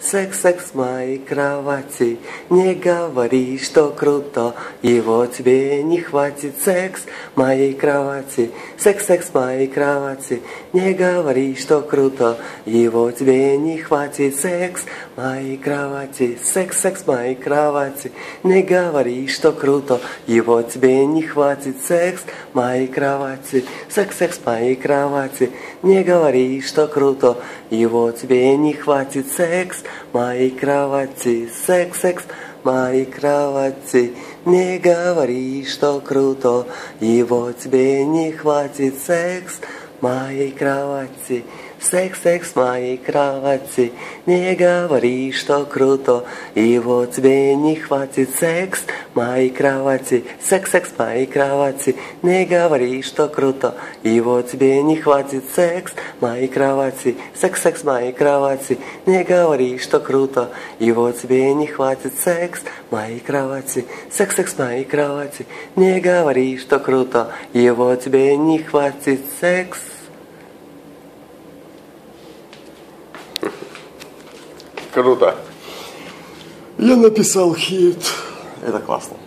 секс, секс в моей кровати. Не говори, что круто, его тебе не хватит. Секс в моей кровати, секс, секс в моей кровати. Не говори, что круто, его тебе не хватит. Секс в моей кровати, секс, секс в моей кровати. Не говори, что круто, его тебе не хватит. Секс в моей кровати, секс, секс в моей кровати. Не говори, что круто, его тебе не хватит. Секс моей кровати, секс, секс моей кровати. Не говори, что круто, его тебе не хватит. Секс моей кровати. Секс, секс моей кровати. Не говори, что круто, его тебе не хватит. Секс моей кровати. Секс, секс моей кровати. Не говори, что круто, его тебе не хватит. Секс моей кровати. Секс, секс моей кровати. Не говори, что круто, его тебе не хватит. Секс моей кровати. Секс, секс моей кровати. Не говори, что круто, его тебе не хватит. Секс. Круто. Я написал хит. Это классно.